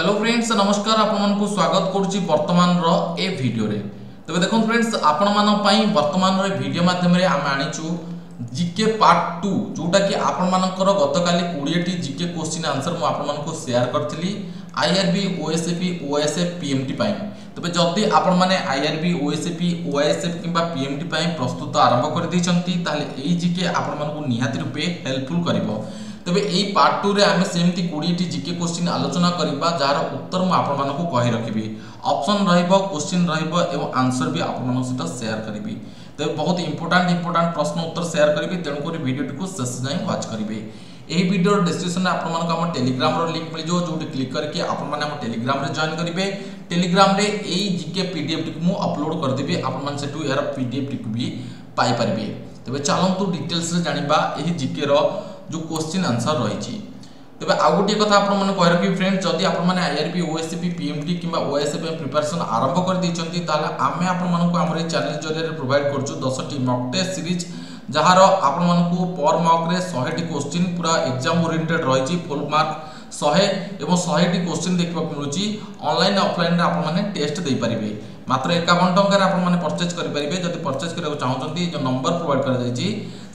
hello friends নমস্কার আপনার স্বাগত করছি বর্তমানর এ ভিডিওরে তবে দেখুন ফ্রেন্ডস আপনার বর্তমানর ভিডিও মাধ্যমে আমি আনিছু জিকে পার্ট টু যেটা কি আপনার গতকাল কোড়িয়েটি জিকে কোশ্চিন আনসর মু আপনার সেয়ার করি আইআরবি ওএসএপি ওএসএফ পিএমটি পাই তবে যদি আপনার আইআরবি ওএসএপি ওএসএফ কিংবা পিএমটি পাই প্রস্তুত আরম্ভ করে দিয়েছেন তাহলে এই জিকে আপনার নিহতি রূপে হেল্পফুল করব ତେବେ ଏହି ପାର୍ଟ ଟୁରେ ଆମେ ସେମିତି କୋଡ଼ିଏଟି ଜିକେ କୋଶ୍ଚିନ୍ ଆଲୋଚନା କରିବା ଯାହାର ଉତ୍ତର ମୁଁ ଆପଣମାନଙ୍କୁ କହି ରଖିବି ଅପସନ୍ ରହିବ କୋଶ୍ଚିନ୍ ରହିବ ଏବଂ ଆନ୍ସର ବି ଆପଣମାନଙ୍କ ସହିତ ସେୟାର କରିବି ତେବେ ବହୁତ ଇମ୍ପୋର୍ଟାଣ୍ଟ ଇମ୍ପୋର୍ଟାଣ୍ଟ ପ୍ରଶ୍ନ ଉତ୍ତର ସେୟାର କରିବି ତେଣୁକରି ଭିଡ଼ିଓଟିକୁ ଶେଷ ଯାଏଁ ୱାଚ୍ କରିବେ ଏହି ଭିଡ଼ିଓର ଡେସ୍କ୍ରିପସନ୍ରେ ଆପଣମାନଙ୍କୁ ଆମ ଟେଲିଗ୍ରାମର ଲିଙ୍କ୍ ମିଳିଯିବ ଯେଉଁଠି କ୍ଲିକ୍ କରିକି ଆପଣମାନେ ଆମ ଟେଲିଗ୍ରାମରେ ଜଏନ୍ କରିବେ ଟେଲିଗ୍ରାମରେ ଏଇ ଜିକେ ପିଡ଼ିଏଫ୍ଟିକୁ ମୁଁ ଅପଲୋଡ଼ କରିଦେବି ଆପଣମାନେ ସେଠୁ ଏହାର ପିଡ଼ିଏଫ୍ଟିକୁ ବି ପାଇପାରିବେ ତେବେ ଚାଲନ୍ତୁ ଡିଟେଲ୍ସରେ ଜାଣିବା ଏହି ଜିକେର जो क्वेश्चन आंसर रही ତେବେ ଆଉ ଗୋଟିଏ କଥା ଆପଣମାନେ କହିରଖି ଫ୍ରେଣ୍ଡ ଯଦି ଆପଣମାନେ ଆଇଆର୍ବି ଓଏସ୍ସିପି ପିଏମ୍ଟି କିମ୍ବା ଓଏସ୍ସି ପାଇଁ ପ୍ରିପାରେସନ୍ ଆରମ୍ଭ କରିଦେଇଛନ୍ତି ତାହେଲେ ଆମେ ଆପଣମାନଙ୍କୁ ଆମର ଏହି ଚ୍ୟାନେଲ୍ ଜରିଆରେ ପ୍ରୋଭାଇଡ଼ କରୁଛୁ ଦଶଟି ମକ୍ ଟେଷ୍ଟ ସିରିଜ୍ ଯାହାର ଆପଣମାନଙ୍କୁ ପର୍ ମକ୍ରେ ଶହେଟି କୋଶ୍ଚିନ୍ ପୁରା ଏକ୍ଜାମ୍ ଓରିଏଣ୍ଟେଡ୍ ରହିଛି ଫୁଲ୍ ମାର୍କ ଶହେ ଏବଂ ଶହେଟି କୋଶ୍ଚିନ୍ ଦେଖିବାକୁ ମିଳୁଛି ଅନଲାଇନ୍ ଅଫଲାଇନ୍ରେ ଆପଣମାନେ ଟେଷ୍ଟ ଦେଇପାରିବେ ମାତ୍ର ଏକାବନ ଟଙ୍କାରେ ଆପଣମାନେ ପରଚେଜ୍ କରିପାରିବେ ଯଦି ପରଚେଜ୍ କରିବାକୁ ଚାହୁଁଛନ୍ତି ଯେଉଁ ନମ୍ବର ପ୍ରୋଭାଇଡ଼ କରାଯାଇଛି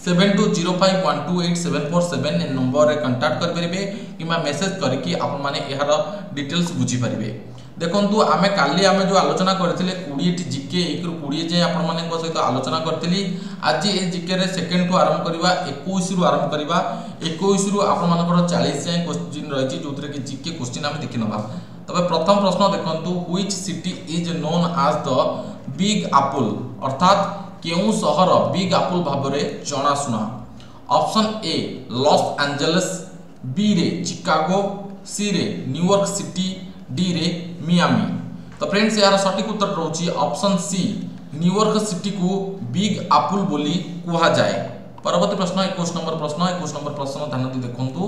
seven two zero five one two eight seven four seven ଏ ନମ୍ବରରେ କଣ୍ଟାକ୍ଟ କରିପାରିବେ କିମ୍ବା ମେସେଜ୍ କରିକି ଆପଣମାନେ ଏହାର ଡିଟେଲ୍ସ ବୁଝିପାରିବେ ଦେଖନ୍ତୁ ଆମେ କାଲି ଆମେ ଯେଉଁ ଆଲୋଚନା କରିଥିଲେ କୋଡ଼ିଏଟି ଜିକେ ଏକରୁ କୋଡ଼ିଏ ଯାଏଁ ଆପଣମାନଙ୍କ ସହିତ ଆଲୋଚନା କରିଥିଲି ଆଜି ଏ ଜିକେରେ ସେକେଣ୍ଡଠୁ ଆରମ୍ଭ କରିବା ଏକୋଇଶରୁ ଆରମ୍ଭ କରିବା ଏକୋଇଶରୁ ଆପଣମାନଙ୍କର ଚାଳିଶ ଯାଏଁ କୋଶ୍ଚିନ୍ ରହିଛି ଯେଉଁଥିରେ କି ଜିକେ କୋଶ୍ଚିନ୍ ଆମେ ଦେଖିନେବା তবে প্রথম প্রশ্ন দেখুন হুইচ সিটি ইজ নোন আজ দ বিগ আপুল অর্থাৎ କେଉଁ ସହର ବିଗ୍ ଆପୁଲ ଭାବରେ ଜଣାଶୁଣା ଅପସନ୍ ଏ ଲସ୍ ଆଞ୍ଜେଲସ୍ ବିରେ ଚିକାଗୋ ସିରେ ନ୍ୟୁୟର୍କ ସିଟି ଡିରେ ମିଆମି ତ ଫ୍ରେଣ୍ଡସ୍ ଏହାର ସଠିକ୍ ଉତ୍ତର ରହୁଛି ଅପସନ୍ ସି ନ୍ୟୁୟର୍କ ସିଟିକୁ ବିଗ୍ ଆପୁଲ ବୋଲି କୁହାଯାଏ ପରବର୍ତ୍ତୀ ପ୍ରଶ୍ନ ଏକୋଇଶ ନମ୍ବର ପ୍ରଶ୍ନ ଏକୋଇଶ ନମ୍ବର ପ୍ରଶ୍ନ ଧ୍ୟାନ ଦେଇ ଦେଖନ୍ତୁ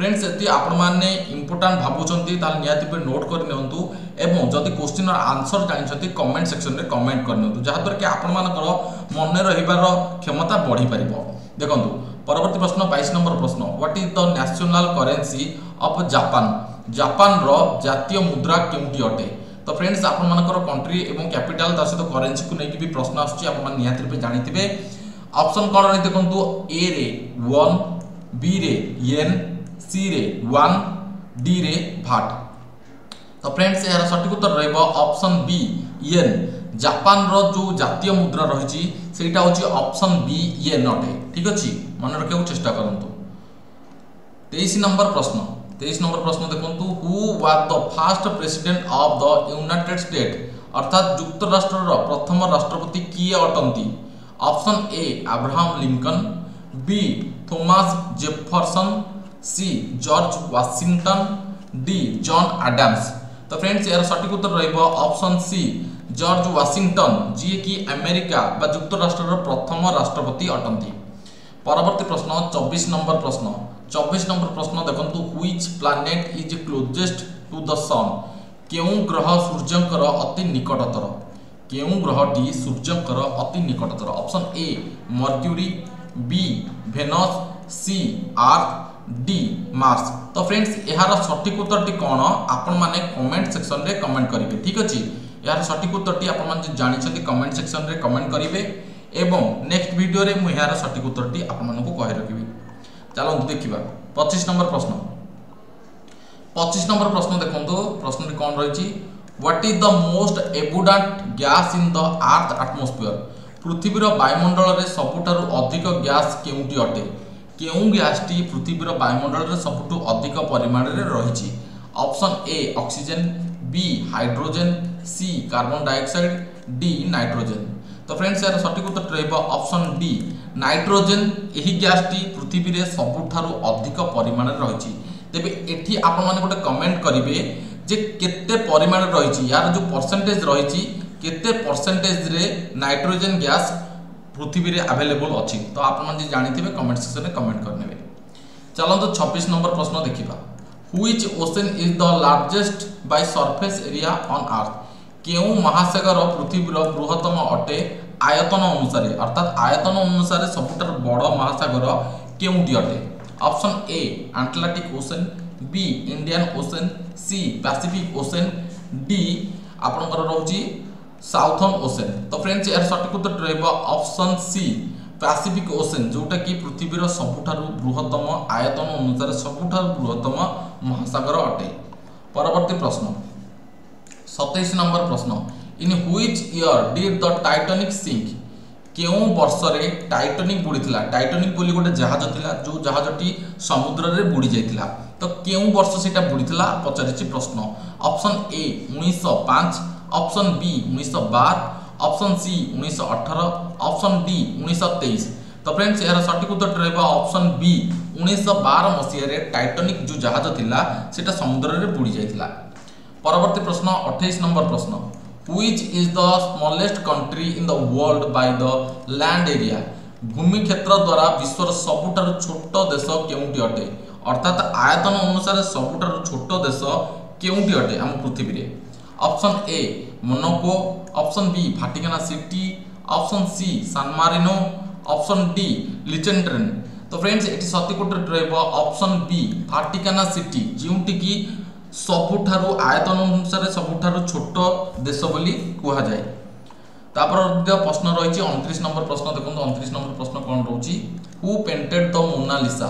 ফ্রেন্ডস যদি আপনার ইম্পর্টাট ভাবুচার তাহলে নিহতি ভাবে নোট করে নিউ এবং যদি কোশ্চিনর আনসর জাঁচান কমেন্ট সেকশনরে কমেন্ট করে নিউ যাদ্বারা কি আপনার মনে রহবার ক্ষমতা বড়ি পার দেখুন পরবর্তী প্রশ্ন বাইশ নম্বর প্রশ্ন what is the national currency of Japan জাপানর জাতীয় মুদ্রা কেউটি অটে তো ফ্রেন্ডস আপনার কন্ট্রি এবং ক্যাপিটাল তার সহ করেন্সি নেই বি প্রশ্ন আসছে আপনার নিহতি ভাবে জাঁথিবে অপশন কম দেখুন এ রে ওয়ান বি রে ইয়েন सी रे वन डी रे ଭାଟ ତ ଫ୍ରେଣ୍ଡସ୍ ଏହାର ସଠିକ ଉତ୍ତର ରହିବ ଅପସନ୍ ବି ୟେନ୍ ଜାପାନର ଯେଉଁ ଜାତୀୟ ମୁଦ୍ରା ରହିଛି ସେଇଟା ହେଉଛି ଅପସନ୍ ବି ୟେନ୍ ଅଟେ ଠିକ୍ ଅଛି ମନେ ରଖିବାକୁ ଚେଷ୍ଟା କରନ୍ତୁ ତେଇଶ ନମ୍ବର ପ୍ରଶ୍ନ ତେଇଶ ନମ୍ବର ପ୍ରଶ୍ନ ଦେଖନ୍ତୁ who was the first president of the United State ଅର୍ଥାତ୍ ଯୁକ୍ତରାଷ୍ଟ୍ରର ପ୍ରଥମ ରାଷ୍ଟ୍ରପତି କିଏ ଅଟନ୍ତି option A Abraham Lincoln B Thomas Jefferson C George Washington D John Adams तो फ्रेंड्स यार सठिक उत्तर ऑप्शन सी जॉर्ज वाशिंगटन जी कि अमेरिका बा युक्तराष्ट्र प्रथम राष्ट्रपति अटंती परवर्त प्रश्न चौबीस नंबर प्रश्न चौबीस नंबर प्रश्न देखते which planet is closest to the sun क्यों ग्रह सूर्यंर अति निकटतर क्यों ग्रहटी सूर्यंर अति निकटतर option A Mercury B Venus C earth D Mars ତ ଫ୍ରେଣ୍ଡସ୍ ଏହାର ସଠିକ୍ ଉତ୍ତରଟି କ'ଣ ଆପଣମାନେ କମେଣ୍ଟ ସେକ୍ସନରେ କମେଣ୍ଟ କରିବେ ଠିକ୍ ଅଛି ଏହାର ସଠିକ୍ ଉତ୍ତରଟି ଆପଣମାନେ ଯଦି ଜାଣିଛନ୍ତି କମେଣ୍ଟ ସେକ୍ସନରେ କମେଣ୍ଟ କରିବେ ଏବଂ ନେକ୍ସଟ ଭିଡ଼ିଓରେ ମୁଁ ଏହାର ସଠିକ୍ ଉତ୍ତରଟି ଆପଣମାନଙ୍କୁ କହି ରଖିବି ଚାଲନ୍ତୁ ଦେଖିବା ପଚିଶ ନମ୍ବର ପ୍ରଶ୍ନ ପଚିଶ ନମ୍ବର ପ୍ରଶ୍ନ ଦେଖନ୍ତୁ ପ୍ରଶ୍ନଟି କ'ଣ ରହିଛି what is the most abundant gas in the earth atmosphere ପୃଥିବୀର ବାୟୁମଣ୍ଡଳରେ ସବୁଠାରୁ ଅଧିକ ଗ୍ୟାସ୍ କେଉଁଠି ଅଟେ କେଉଁ ଗ୍ୟାସଟି ପୃଥିବୀର ବାୟୁମଣ୍ଡଳରେ ସବୁଠୁ ଅଧିକ ପରିମାଣରେ ରହିଛି option A oxygen B hydrogen C carbon dioxide D nitrogen তো ফ্রেন্ডস এর সঠিক উত্তর রহব অপশন ডি নাইট্রোজেন এই গ্যাসটি পৃথিবীরে সবুঠার অধিক পরিমাণে রয়েছে তেবে এটি আপনার গোটে কমেন্ট করবে যে কেতে পরিমাণে রয়েছে ইয়ার যে পরসেন্টেজ রয়েছে কেতে পরসেন্টেজরে নাইট্রোজেন গ্যাস ପୃଥିବୀରେ ଆଭେଲେବୁଲ୍ ଅଛି ତ ଆପଣମାନେ ଯିଏ ଜାଣିଥିବେ କମେଣ୍ଟ ସେକ୍ସନରେ କମେଣ୍ଟ କରିନେବେ ଚାଲନ୍ତୁ ଛବିଶ ନମ୍ବର ପ୍ରଶ୍ନ ଦେଖିବା which ocean is the largest by surface area on earth କେଉଁ ମହାସାଗର ପୃଥିବୀର ବୃହତ୍ତମ ଅଟେ ଆୟତନ ଅନୁସାରେ ଅର୍ଥାତ୍ ଆୟତନ ଅନୁସାରେ ସବୁଠାରୁ ବଡ଼ ମହାସାଗର କେଉଁଟି ଅଟେ option A Atlantic ocean B Indian ocean C Pacific ocean D ଆପଣଙ୍କର ରହୁଛି ସାଉଥର୍ନ ଓସେନ୍ ତ ଫ୍ରେଣ୍ଡସ୍ ଏହାର ସଠିକ୍ ଉତ୍ତର ରହିବ ଅପସନ୍ ସି ପ୍ୟାସିଫିକ୍ ଓସେନ୍ ଯେଉଁଟାକି ପୃଥିବୀର ସବୁଠାରୁ ବୃହତ୍ତମ ଆୟତନ ଅନୁସାରେ ସବୁଠାରୁ ବୃହତ୍ତମ ମହାସାଗର ଅଟେ ପରବର୍ତ୍ତୀ ପ୍ରଶ୍ନ ସତେଇଶ ନମ୍ବର ପ୍ରଶ୍ନ in which year did the Titanic sink କେଉଁ ବର୍ଷରେ ଟାଇଟାନିକ୍ ବୁଡ଼ିଥିଲା ଟାଇଟାନିକ୍ ବୋଲି ଗୋଟେ ଜାହାଜ ଥିଲା ଯେଉଁ ଜାହାଜଟି ସମୁଦ୍ରରେ ବୁଡ଼ି ଯାଇଥିଲା ତ କେଉଁ ବର୍ଷ ସେଇଟା ବୁଡ଼ିଥିଲା ପଚାରିଛି ପ୍ରଶ୍ନ ଅପସନ୍ ଏ ଉଣେଇଶହ ପାଞ୍ଚ অপশন বি উনিশশো বার অপশন সি উনিশশো অঠর অপশন ডি উনিশশো তেইশ তো ফ্রেন্ডস এর সঠিক উত্তরটি রহব অপশন বি উনিশশো বার মশায় টাইটনিক যে জাহাজ লা সেটা সমুদ্রের বুড়ি যাই পরবর্তী প্রশ্ন অঠেইশ নম্বর প্রশ্ন which is the smallest country in the world by the land area ভূমি ক্ষেত্র দ্বারা বিশ্বর সবুঠার ছোট দেশ কেউটি অটে অর্থাৎ আয়তন অনুসারে সবুঠার ছোট দেশ কেউটি অটে আম পৃথিবীরে option A Monaco option B Vatican city option C San Marino option D Liechtenstein তো ফ্রেন্ডস এটি সত্যিকোটরে রহব অপশন বি ভাটিকানা সিটি যেটিকি ସବୁଠାରୁ ଆୟତନ ଅନୁସାରେ ସବୁଠାରୁ ଛୋଟ ଦେଶ ବୋଲି କୁହାଯାଏ ତାପରେ ମଧ୍ୟ ପ୍ରଶ୍ନ ରହିଛି ଅଣତିରିଶ ନମ୍ବର ପ୍ରଶ୍ନ ଦେଖନ୍ତୁ ଅଣତିରିଶ ନମ୍ବର ପ୍ରଶ୍ନ କ'ଣ ରହୁଛି ହୁ ପେଣ୍ଟେଡ୍ ଦ ମୋନାଲିସା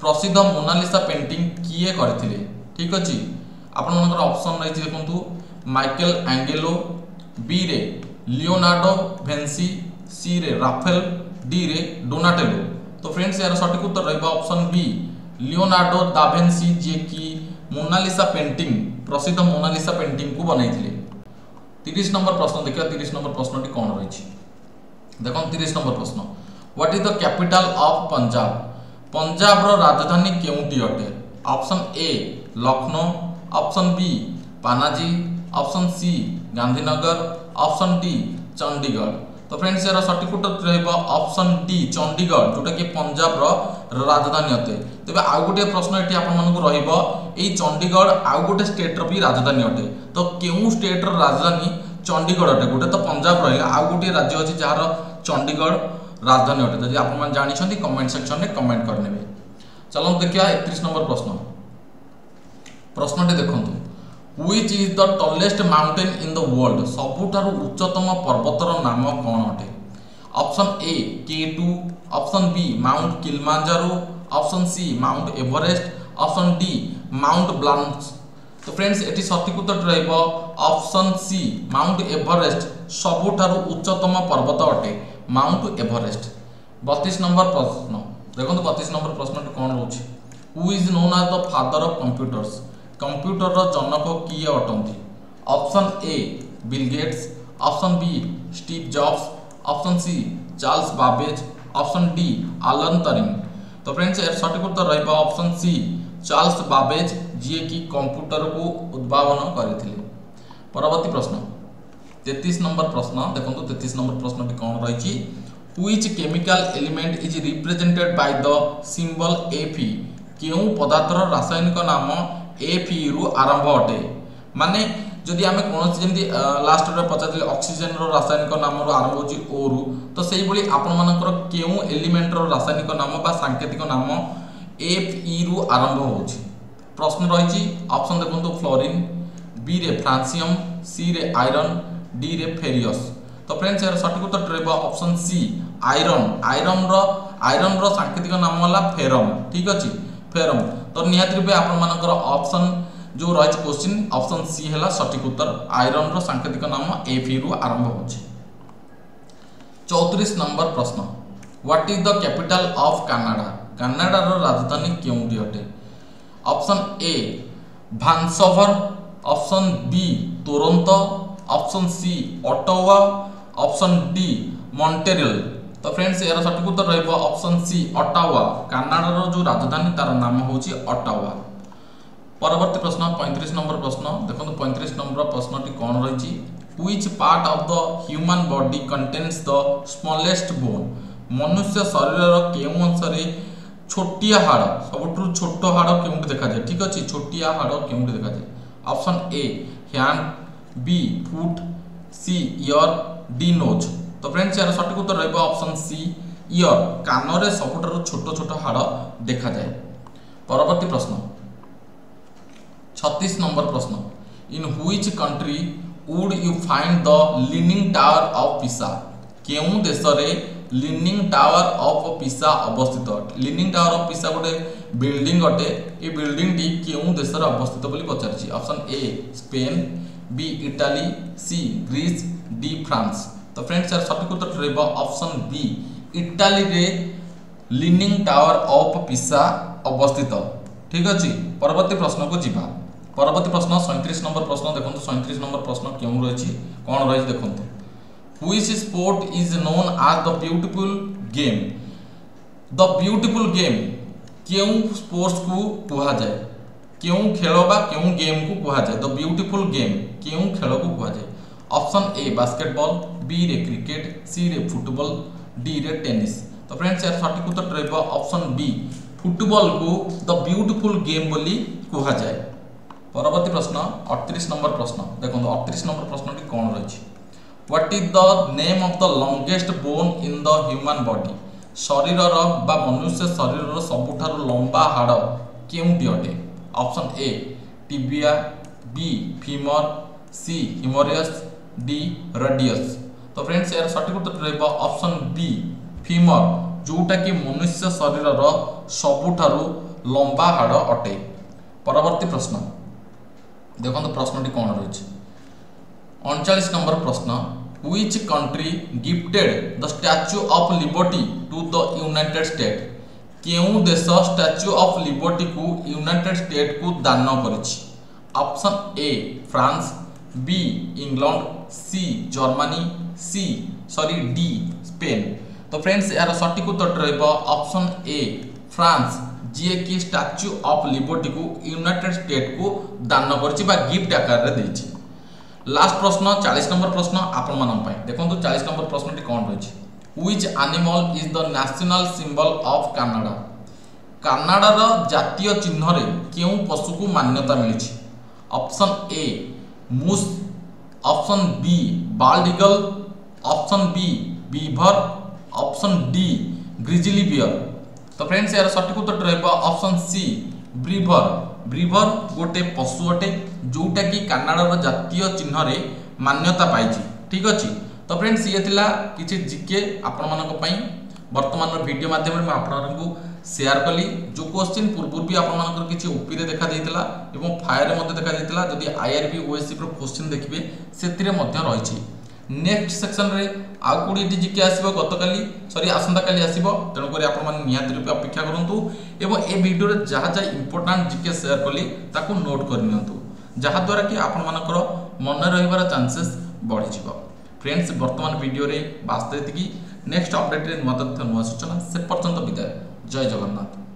ପ୍ରସିଦ୍ଧ ମୋନାଲିସା ପେଣ୍ଟିଂ କିଏ କରିଥିଲେ ଠିକ୍ ଅଛି ଆପଣମାନଙ୍କର ଅପସନ୍ ରହିଛି ଦେଖନ୍ତୁ माइकल एंगेलो बी रे लियोनार्डो भेंसी सी रे राफेल डी रे डोनाटेलो तो फ्रेंड्स यार सठिक उत्तर रहा option B Leonardo da Vinci जे कि मोनालिसा पेंटिंग प्रसिद्ध मोनालिसा पेंटिंग को बनई तीस नंबर प्रश्न देखा तीस नंबर प्रश्न टी कौन रही देख तीस नंबर प्रश्न what is the capital of Punjab Punjab राजधानी केउटी अटे option A Lucknow option B Panaji option C Gandhinagar option D Chandigarh তো ফ্রেন্ডস এর সঠিক উত্তর রহব অপশন ডি চণ্ডীগড় যেটাকি পঞ্জাবর রাজধানী অটে তবে আউ গোটে প্রশ্ন এটি আপনার রহব এই চণ্ডীগড় আউ গোটে স্টেটর বি রাজধানী অটে তো কেউ স্টেটর রাজধানী চণ্ডীগড় অটে গোটে তো পঞ্জাব রহলা আউ গোটি রাজ্য অছে যার চণ্ডীগড় রাজধানী অটে যদি আপনার জাঁচান কমেন্ট সেকশন কমেন্ট করে নেবে চলুন দেখা একত্রিশ নম্বর প্রশ্ন প্রশ্নটি দেখুন which is the tallest mountain in the world ସବୁଠାରୁ ଉଚ୍ଚତମ ପର୍ବତର ନାମ କ'ଣ ଅଟେ option A K two option B mount Kilimanjaro option C mount Everest option D mount Blanc তো ফ্রেন্ডস এটি সঠিক উত্তর রহব অপশন সি মাউন্ট এভরেস্ট সবুঠার উচ্চতম পর্বত অটে মাউন্ট এভরেস্ট বতিশ নম্বর প্রশ্ন দেখুন বতিশ নম্বর প্রশ্নটি কম রয়েছে হু ইজ নোন আজ দ ফাদর অফ কম্পুটর্স କମ୍ପ୍ୟୁଟରର ଜନକ କିଏ ଅଟନ୍ତି option A Bill Gates option B Steve Jobs option C Charles Babbage option D Alan Turing তো ফ্রেন্ডস এর সঠিক উত্তর রহব অপশন সি চার্লস বাবেজ যিকি কম্পুটরকু উদ্ভাবন করে পরবর্তী প্রশ্ন তেত্রিশ নম্বর প্রশ্ন দেখুন তেত্রিশ নম্বর প্রশ্নটি কম রয়েছে which chemical element is represented by the symbol F E কেউ পদার্থর রাসায়নিক নাম ଏ ପିରୁ ଆରମ୍ଭ ଅଟେ ମାନେ ଯଦି ଆମେ କୌଣସି ଯେମିତି ଲାଷ୍ଟ ଗୋଟେ ପଚାରିଥିଲେ ଅକ୍ସିଜେନର ରାସାୟନିକ ନାମରୁ ଆରମ୍ଭ ହେଉଛି ଓରୁ ତ ସେଇଭଳି ଆପଣମାନଙ୍କର କେଉଁ ଏଲିମେଣ୍ଟର ରାସାୟନିକ ନାମ ବା ସାଙ୍କେତିକ ନାମ ଏଫ୍ ଇରୁ ଆରମ୍ଭ ହେଉଛି ପ୍ରଶ୍ନ ରହିଛି ଅପସନ୍ ଦେଖନ୍ତୁ ଫ୍ଲୋରିନ୍ ବିରେ ଫ୍ରାନ୍ସିୟମ୍ ସିରେ ଆଇରନ୍ ଡିରେ ଫେରିୟସ୍ ତ ଫ୍ରେଣ୍ଡସ୍ ଏହାର ସଠିକ୍ ଉତ୍ତର ରହିବ ଅପସନ୍ ସି ଆଇରନ୍ ଆଇରନ୍ର ଆଇରନ୍ର ସାଙ୍କେତିକ ନାମ ହେଲା ଫେରମ୍ ଠିକ୍ ଅଛି ଫେରମ୍ তো নিহতি রূপে আপনার অপসন যে রয়েছে কোশ্চিন অপসন সি হল সঠিক উত্তর আইরনর সাংকেতিক নাম এফি রু আরম্ভ হচ্ছে চৌত্রিশ নম্বর প্রশ্ন what is the capital of Canada কানাডার রাজধানী কেউটি অটে option A Vancouver option B Toronto option C Ottawa option D Montreal তো ফ্রেন্ডস এর সঠিক উত্তর রহব অপশন সি অটাওয়া কানাডার যে রাজধানী তার নাম হচ্ছে অটাওয়া পরবর্তী প্রশ্ন পঁয়ত্রিশ নম্বর প্রশ্ন দেখুন পঁয়ত্রিশ নম্বর প্রশ্নটি কম রয়েছে which part of the human body contains the smallest bone মনুষ্য শরীরর কেউ অংশে ছোটিয়া হাড় সবুঠু ছোট হাড় কেউটি দেখা যায় ঠিক আছে ছোটিয়া হাড় কেউটি দেখা যায় option A hand B foot C ear D nose তো ফ্রেন্ডস এর সঠিক উত্তর রহব অপশন সি ইয়র কানরে সবুঠার ছোট ছোট হাড় দেখা যায় পরবর্তী প্রশ্ন ছত্রিশ নম্বর প্রশ্ন in which country would you find the leaning tower of Pisa কেউ দেশে লিনিং টাওয়ার অফ পিসা অবস্থিত লিনিং টাওয়ার অফ পিসা গোটে বিল্ডিং অটে এই বিল্ডিংটি কেউ দেশে অবস্থিত বলে পচারছি option A Spain B Italy C Greece D France तो फ्रेंड्स यार सठिक उत्तर रहेगा ऑप्शन बी इटाली रे लिनिंग टावर ऑफ पिसा अवस्थित ठीक अछि परवर्ती प्रश्न को जीवा परवर्ती प्रश्न 37 नंबर प्रश्न देखंतु 37 नंबर प्रश्न केउ रहिछि कोन रहिछि देखंतु which sport is known as the beautiful game the beautiful game केउ स्पोर्ट्स को कहा जाए केउ खेल बा केउ गेम को कहा जाए द ब्यूटीफुल गेम केउ खेल को कहा जाए অপশন এ বাস্কেটবল বি রে ক্রিকেট সি রে ফুটবল ডি রে টেনিস তো ফ্রেন্ডস এর সঠিক উত্তর রহব অপশন বি ফুটবলকু দ বিউটিফুল গেম বলে কুহযায় পরবর্তী প্রশ্ন অড়তিশ নম্বর প্রশ্ন দেখুন অড়তিশ নম্বর প্রশ্নটি কম রয়েছে what is the name of the longest bone in the human body শরীরর বা মনুষ্য শরীরর সবুঠার লম্বা হাড় কেউটি অটে option A tibia B femur C humerus D radius তো ফ্রেন্ডস এর সঠিক উত্তরটি রহব অপশন বি ফিমর ଯେଉଁଟା କି ମନୁଷ୍ୟ ଶରୀରର ସବୁଠାରୁ ଲମ୍ବା ହାଡ଼ ଅଟେ ପରବର୍ତ୍ତୀ ପ୍ରଶ୍ନ ଦେଖନ୍ତୁ ପ୍ରଶ୍ନଟି କ'ଣ ରହିଛି ଅଣଚାଳିଶ ନମ୍ବର ପ୍ରଶ୍ନ which country gifted the statue of liberty to the united state କେଉଁ ଦେଶ ଷ୍ଟାଚ୍ୟୁ ଅଫ୍ ଲିବର୍ଟିକୁ ୟୁନାଇଟେଡ୍ ଷ୍ଟେଟ୍କୁ ଦାନ କରିଛି option A France B England C Germany C sorry D Spain তো ফ্রেন্ডস এর সঠিক উত্তরটি রহব অপশন এ ফ্রান্স যিয়েকি স্টাচ্যু অফ লিবর্টি কু ইউনাইটেড স্টেট কু দান করছি বা গিফট আকারে দিয়েছি লাস্ট প্রশ্ন চাশ নম্বর প্রশ্ন আপন মানুষ দেখুন চাশ নম্বর প্রশ্নটি কম রয়েছে which animal is the national symbol of Canada কানাডার জাতীয় চিহ্নরে কেউ পশুকু মান্যতা মিছে option A moose option B bald eagle option B beaver option D grizzly bear তো ফ্রেন্ডস এর সঠিক উত্তরটি রহব অপশন সি ব্রিভর ব্রিভর গোটে পশু অটে যেটা কি কানাডার জাতীয় চিহ্নরে মান্যতা পাইছি ঠিক আছে তো ফ্রেন্ডস ইয়ে লা কিছু জিকে আপনার বর্তমানের ভিডিও মাধ্যমে আপনার ସେୟାର କଲି ଯେଉଁ କୋଶ୍ଚିନ୍ ପୂର୍ବରୁ ବି ଆପଣମାନଙ୍କର କିଛି ଓପିରେ ଦେଖାଯାଇଥିଲା ଏବଂ ଫାୟାରରେ ମଧ୍ୟ ଦେଖାଯାଇଥିଲା ଯଦି ଆଇଆର୍ବି ଓଏସ୍ସିର କୋଶ୍ଚିନ୍ ଦେଖିବେ ସେଥିରେ ମଧ୍ୟ ରହିଛି ନେକ୍ସଟ ସେକ୍ସନରେ ଆଉ କୋଡ଼ିଏଟି ଜିକେ ଆସିବ ଗତକାଲି ସରି ଆସନ୍ତାକାଲି ଆସିବ ତେଣୁକରି ଆପଣମାନେ ନିହାତି ରୂପେ ଅପେକ୍ଷା କରନ୍ତୁ ଏବଂ ଏ ଭିଡ଼ିଓରେ ଯାହା ଯାହା ଇମ୍ପୋର୍ଟାଣ୍ଟ ଜିକେ ସେୟାର କଲି ତାକୁ ନୋଟ୍ କରିନିଅନ୍ତୁ ଯାହାଦ୍ୱାରା କି ଆପଣମାନଙ୍କର ମନେ ରହିବାର ଚାନ୍ସେସ୍ ବଢ଼ିଯିବ ଫ୍ରେଣ୍ଡସ୍ ବର୍ତ୍ତମାନ ଭିଡ଼ିଓରେ ବାସ୍ତ ଏତିକି ନେକ୍ସଟ ଅପଡ଼େଟ୍ରେ ନୂଆ ତଥ୍ୟ ନୂଆ ସୂଚନା ସେ ପର୍ଯ୍ୟନ୍ତ ବିଦାୟ 在浙江呢。